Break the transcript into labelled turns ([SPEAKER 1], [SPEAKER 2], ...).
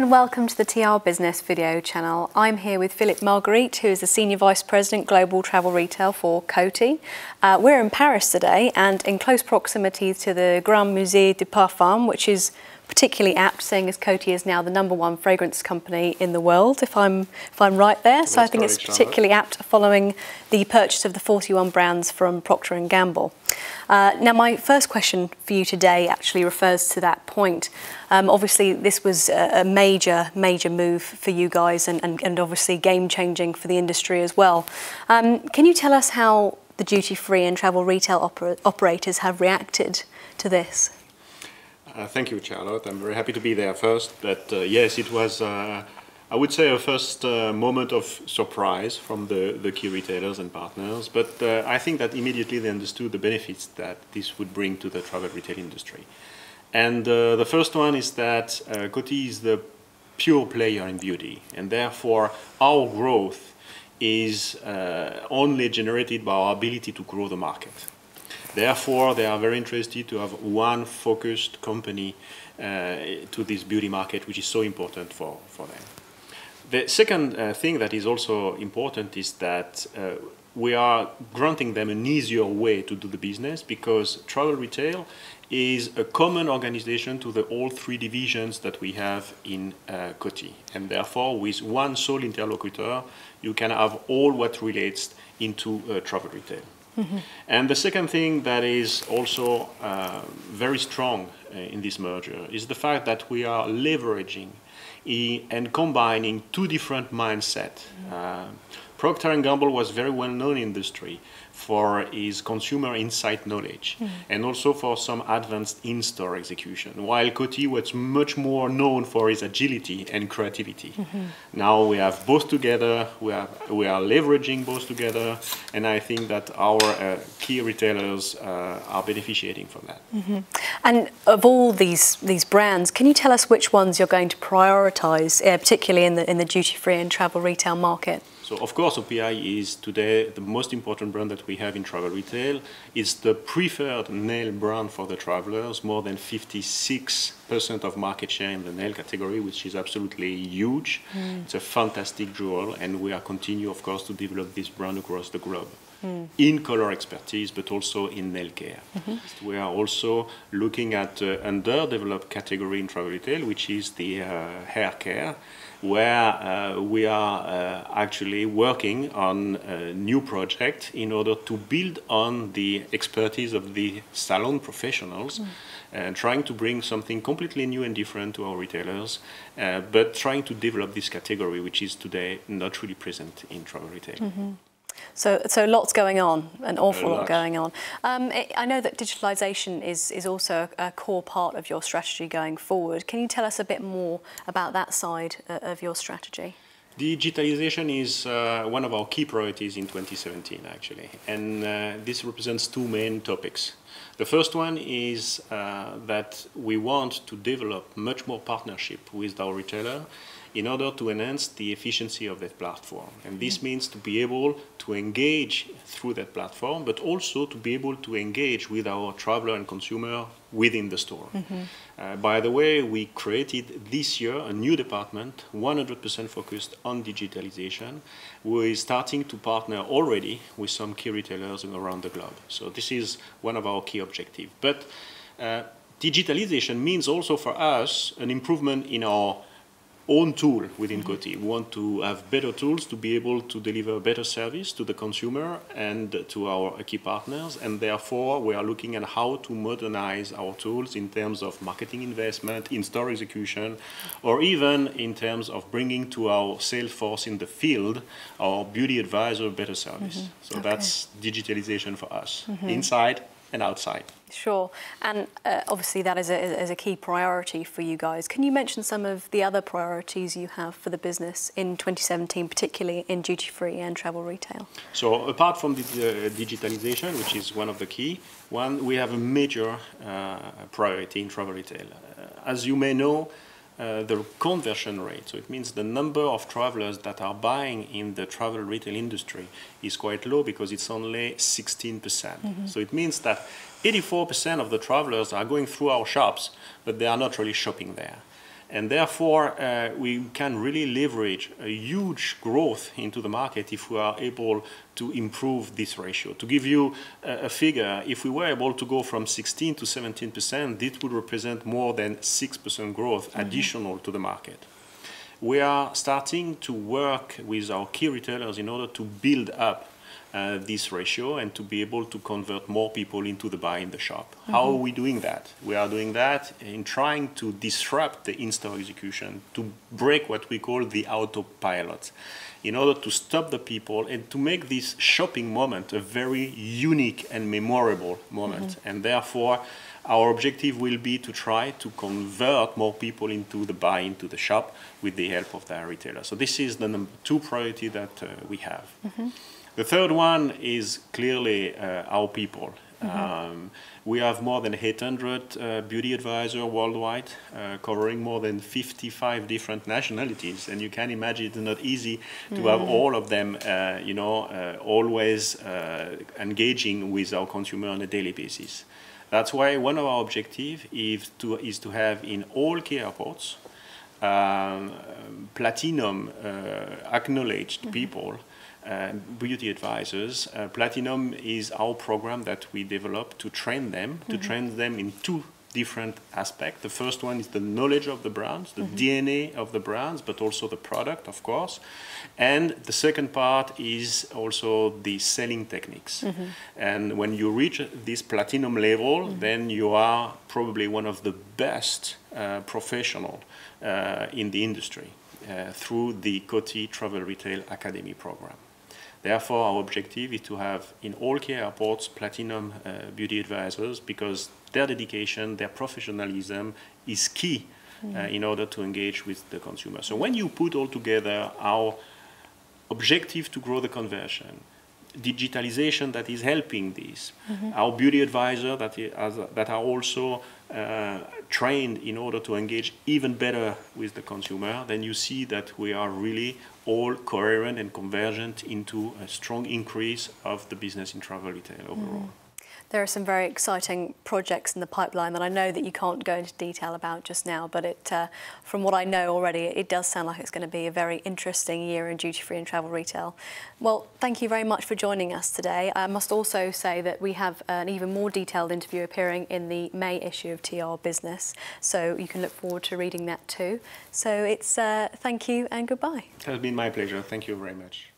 [SPEAKER 1] and welcome to the TR Business video channel. I'm here with Philippe Margueritte, who is the Senior Vice President Global Travel Retail for Coty. Uh, we're in Paris today and in close proximity to the Grand Musée du Parfum, which is particularly apt, seeing as Coty is now the number one fragrance company in the world, if I'm if I'm right there. So
[SPEAKER 2] That's
[SPEAKER 1] I think it's particularly apt following the purchase of the 41 brands from Procter and Gamble. Uh, now, my first question for you today actually refers to that point. Um, obviously, this was a, major, major move for you guys, and, and, and obviously game changing for the industry as well. Um, can you tell us how the duty free and travel retail oper- operators have reacted to this?
[SPEAKER 2] Uh, thank you, Charlotte. I'm very happy to be there first. But uh, yes, it was, uh, I would say, a first uh, moment of surprise from the, the key retailers and partners. But uh, I think that immediately they understood the benefits that this would bring to the travel retail industry. And uh, the first one is that uh, Coty is the pure player in beauty, and therefore our growth is uh, only generated by our ability to grow the market. Therefore, they are very interested to have one focused company uh, to this beauty market, which is so important for, for them. The second uh, thing that is also important is that uh, we are granting them an easier way to do the business because travel retail is a common organization to the all three divisions that we have in uh, Coty. And therefore, with one sole interlocutor, you can have all what relates into uh, travel retail. And the second thing that is also uh, very strong uh, in this merger is the fact that we are leveraging and combining two different mindsets. Uh, Procter & Gamble was very well known in industry for his consumer insight knowledge and also for some advanced in-store execution, while Coty was much more known for his agility and creativity. Now we have both together, we, have, we are leveraging both together, and I think that our uh, key retailers uh, are beneficiating from that.
[SPEAKER 1] And of all these these brands, can you tell us which ones you're going to prioritise, uh, particularly in the in the duty free and travel retail market?
[SPEAKER 2] So of course, OPI is today the most important brand that we have in travel retail. It's the preferred nail brand for the travelers, more than 56% of market share in the nail category, which is absolutely huge. It's a fantastic jewel, and we are continue, of course, to develop this brand across the globe. In color expertise, but also in nail care. We are also looking at uh, underdeveloped category in travel retail, which is the uh, hair care, where uh, we are uh, actually working on a new project in order to build on the expertise of the salon professionals and trying to bring something completely new and different to our retailers, uh, but trying to develop this category, which is today not really present in travel retail.
[SPEAKER 1] So, so lots going on, an awful
[SPEAKER 2] A
[SPEAKER 1] lot
[SPEAKER 2] lot.
[SPEAKER 1] going on. Um, I I know that digitalisation is, is also a, a core part of your strategy going forward. Can you tell us a bit more about that side uh, of your strategy?
[SPEAKER 2] Digitalization is uh, one of our key priorities in 2017, actually, and uh, this represents two main topics. The first one is uh, that we want to develop much more partnership with our retailer in order to enhance the efficiency of that platform. And this means to be able to engage through that platform, but also to be able to engage with our traveler and consumer within the store. Uh, by the way, we created this year a new department, 100% focused on digitalization. We're starting to partner already with some key retailers around the globe. So this is one of our key objective. But uh, digitalization means also for us an improvement in our own tool within mm-hmm. Coty. We want to have better tools to be able to deliver better service to the consumer and to our key partners, and therefore we are looking at how to modernize our tools in terms of marketing investment, in-store execution, or even in terms of bringing to our sales force in the field, our beauty advisor, better service. Mm-hmm. So
[SPEAKER 1] Okay.
[SPEAKER 2] that's digitalization for us, mm-hmm. inside and outside.
[SPEAKER 1] Sure, and uh, obviously that is a, is a key priority for you guys. Can you mention some of the other priorities you have for the business in 2017, particularly in duty free and travel retail?
[SPEAKER 2] So apart from the uh, digitalization, which is one of the key, one we have a major uh, priority in travel retail. Uh, as you may know, uh, the conversion rate, so it means the number of travelers that are buying in the travel retail industry is quite low because it's only 16%. percent So it means that 84% of the travelers are going through our shops, but they are not really shopping there. And therefore, uh, we can really leverage a huge growth into the market if we are able to improve this ratio. To give you a, a figure, if we were able to go from 16 to 17 percent, this would represent more than 6 percent growth mm -hmm. additional to the market. We are starting to work with our key retailers in order to build up uh, this ratio and to be able to convert more people into the buy in the shop. Mm -hmm. How are we doing that? We are doing that in trying to disrupt the in-store execution, to break what we call the autopilot, in order to stop the people and to make this shopping moment a very unique and memorable moment. Mm -hmm. And therefore, our objective will be to try to convert more people into the buy into the shop with the help of the retailer. So this is the number two priority that uh, we have. Mm -hmm. The third one is clearly uh, our people. Mm -hmm. um, we have more than 800 uh, beauty advisors worldwide, uh, covering more than 55 different nationalities. And you can imagine it's not easy to mm. have all of them, uh, you know, uh, always uh, engaging with our consumer on a daily basis. That's why one of our objectives is to, is to have in all key airports um, platinum acknowledged mm -hmm. people beauty advisors. Uh, Platinum is our program that we developed to train them, mm -hmm. to mm-hmm. train them in two different aspects. The first one is the knowledge of the brands, the mm -hmm. DNA of the brands, but also the product, of course. And the second part is also the selling techniques. Mm -hmm. And when you reach this platinum level, mm -hmm. then you are probably one of the best uh, professional uh, in the industry uh, through the Coty Travel Retail Academy program. Therefore, our objective is to have in all key airports platinum uh, beauty advisors because their dedication, their professionalism is key uh, in order to engage with the consumer. So when you put all together our objective to grow the conversion, digitalization that is helping this, mm -hmm. our beauty advisor that, is, that are also uh, trained in order to engage even better with the consumer, then you see that we are really all coherent and convergent into a strong increase of the business in travel retail overall. Mm.
[SPEAKER 1] There are some very exciting projects in the pipeline that I know that you can't go into detail about just now, but it, uh, from what I know already, it does sound like it's going to be a very interesting year in duty-free and travel retail. Well, thank you very much for joining us today. I must also say that we have an even more detailed interview appearing in the May issue of TR Business, so you can look forward to reading that too. So it's uh, thank you and goodbye.
[SPEAKER 2] It has been my pleasure. Thank you very much.